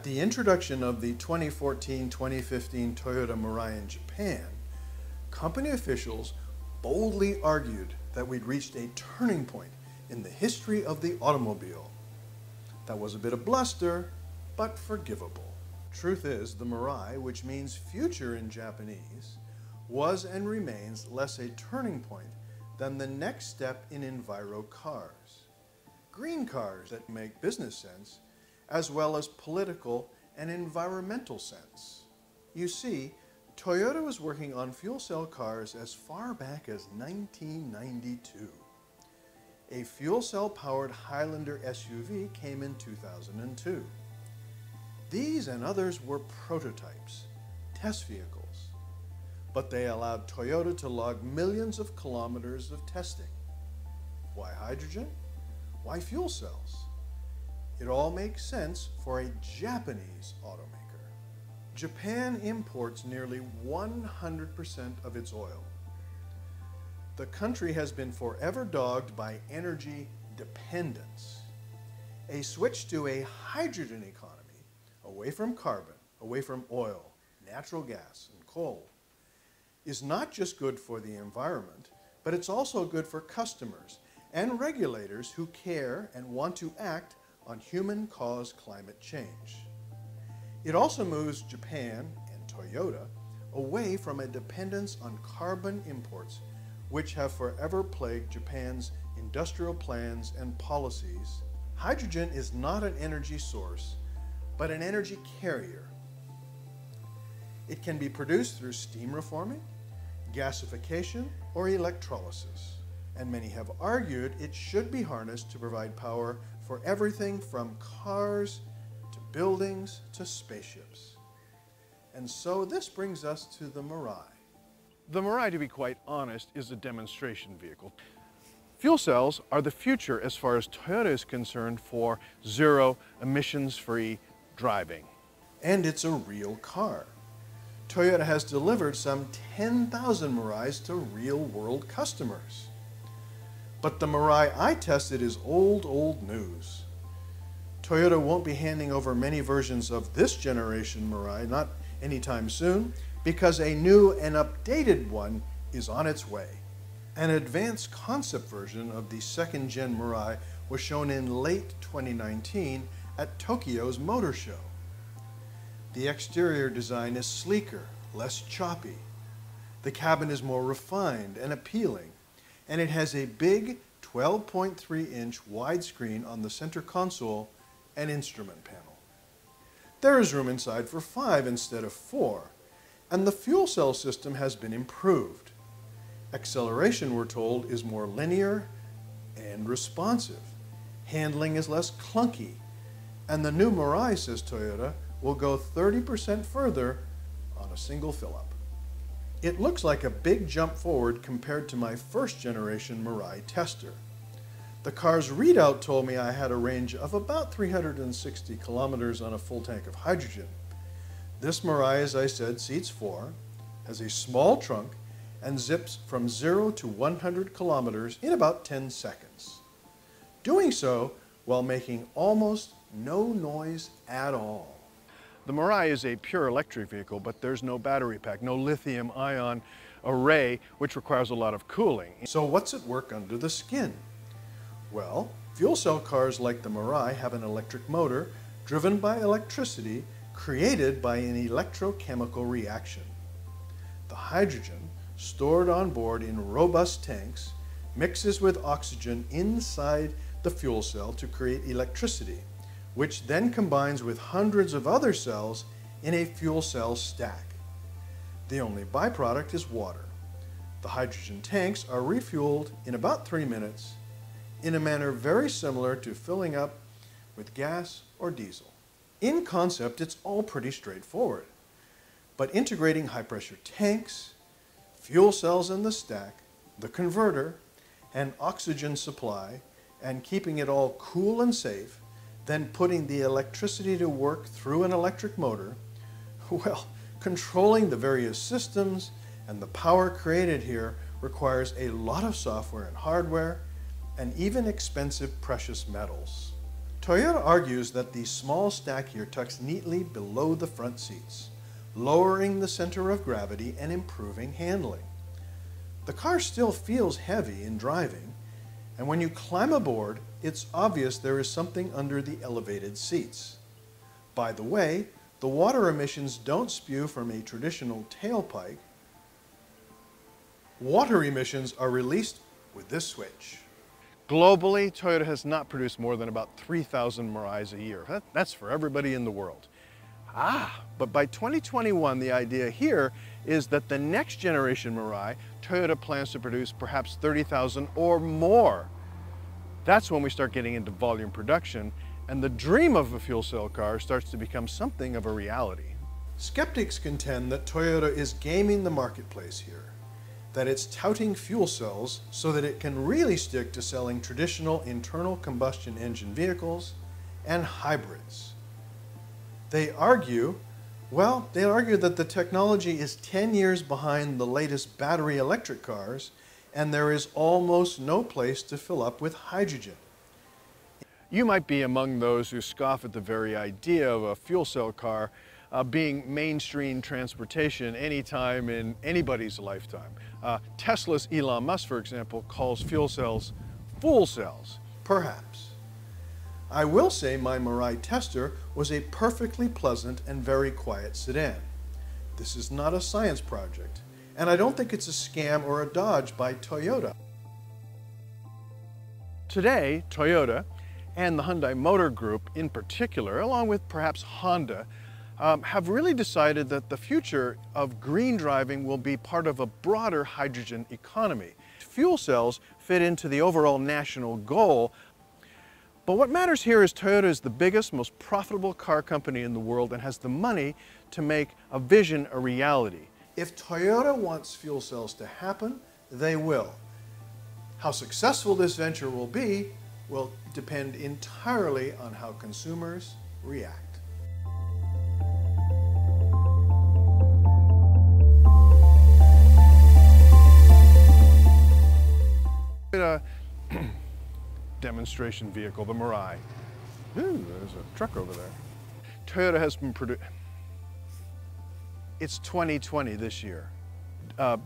At the introduction of the 2014-2015 Toyota Mirai in Japan, company officials boldly argued that we'd reached a turning point in the history of the automobile. That was a bit of bluster, but forgivable. Truth is, the Mirai, which means future in Japanese, was and remains less a turning point than the next step in enviro cars. Green cars that make business sense, as well as political and environmental sense. You see, Toyota was working on fuel cell cars as far back as 1992. A fuel cell powered Highlander SUV came in 2002. These and others were prototypes, test vehicles, but they allowed Toyota to log millions of kilometers of testing. Why hydrogen? Why fuel cells? It all makes sense for a Japanese automaker. Japan imports nearly 100% of its oil. The country has been forever dogged by energy dependence. A switch to a hydrogen economy, away from carbon, away from oil, natural gas, and coal, is not just good for the environment, but it's also good for customers and regulators who care and want to act on human-caused climate change. It also moves Japan and Toyota away from a dependence on carbon imports, which have forever plagued Japan's industrial plans and policies. Hydrogen is not an energy source, but an energy carrier. It can be produced through steam reforming, gasification, or electrolysis. And many have argued it should be harnessed to provide power for everything from cars to buildings to spaceships. And so this brings us to the Mirai. The Mirai, to be quite honest, is a demonstration vehicle. Fuel cells are the future as far as Toyota is concerned for zero emissions-free driving. And it's a real car. Toyota has delivered some 10,000 Mirais to real-world customers. But the Mirai I tested is old, old news. Toyota won't be handing over many versions of this generation Mirai, not anytime soon, because a new and updated one is on its way. An advanced concept version of the second gen Mirai was shown in late 2019 at Tokyo's Motor Show. The exterior design is sleeker, less choppy. The cabin is more refined and appealing, and it has a big 12.3 inch widescreen on the center console and instrument panel. There is room inside for five instead of four, and the fuel cell system has been improved. Acceleration, we're told, is more linear and responsive. Handling is less clunky, and the new Mirai, says Toyota, will go 30% further on a single fill-up. It looks like a big jump forward compared to my first generation Mirai tester. The car's readout told me I had a range of about 360 kilometers on a full tank of hydrogen. This Mirai, as I said, seats four, has a small trunk, and zips from 0 to 100 kilometers in about 10 seconds. Doing so while making almost no noise at all. The Mirai is a pure electric vehicle, but there's no battery pack, no lithium ion array, which requires a lot of cooling. So what's at work under the skin? Well, fuel cell cars like the Mirai have an electric motor driven by electricity created by an electrochemical reaction. The hydrogen, stored on board in robust tanks, mixes with oxygen inside the fuel cell to create electricity, which then combines with hundreds of other cells in a fuel cell stack. The only byproduct is water. The hydrogen tanks are refueled in about three minutes in a manner very similar to filling up with gas or diesel. In concept, it's all pretty straightforward. But integrating high pressure tanks, fuel cells in the stack, the converter, and oxygen supply, and keeping it all cool and safe, then putting the electricity to work through an electric motor, well, controlling the various systems and the power created here requires a lot of software and hardware and even expensive precious metals. Toyota argues that the small stack here tucks neatly below the front seats, lowering the center of gravity and improving handling. The car still feels heavy in driving, and when you climb aboard, it's obvious there is something under the elevated seats. By the way, the water emissions don't spew from a traditional tailpipe. Water emissions are released with this switch. Globally, Toyota has not produced more than about 3,000 Mirais a year. That's for everybody in the world. Ah, but by 2021, the idea here is that the next generation Mirai, Toyota plans to produce perhaps 30,000 or more. That's when we start getting into volume production and the dream of a fuel cell car starts to become something of a reality. Skeptics contend that Toyota is gaming the marketplace here that it's touting fuel cells so that it can really stick to selling traditional internal combustion engine vehicles and hybrids. They argue, well, they argue that the technology is 10 years behind the latest battery electric cars and there is almost no place to fill up with hydrogen. You might be among those who scoff at the very idea of a fuel cell car uh, being mainstream transportation anytime in anybody's lifetime. Uh, Tesla's Elon Musk, for example, calls fuel cells fool cells. Perhaps. I will say my Mirai Tester was a perfectly pleasant and very quiet sedan. This is not a science project, and I don't think it's a scam or a dodge by Toyota. Today, Toyota and the Hyundai Motor Group in particular, along with perhaps Honda, um, have really decided that the future of green driving will be part of a broader hydrogen economy. Fuel cells fit into the overall national goal but what matters here is Toyota is the biggest, most profitable car company in the world and has the money to make a vision a reality. If Toyota wants fuel cells to happen, they will. How successful this venture will be will depend entirely on how consumers react. demonstration vehicle, the Mirai. Ooh, there's a truck over there. Toyota has been produced. It's 2020 this year. Uh,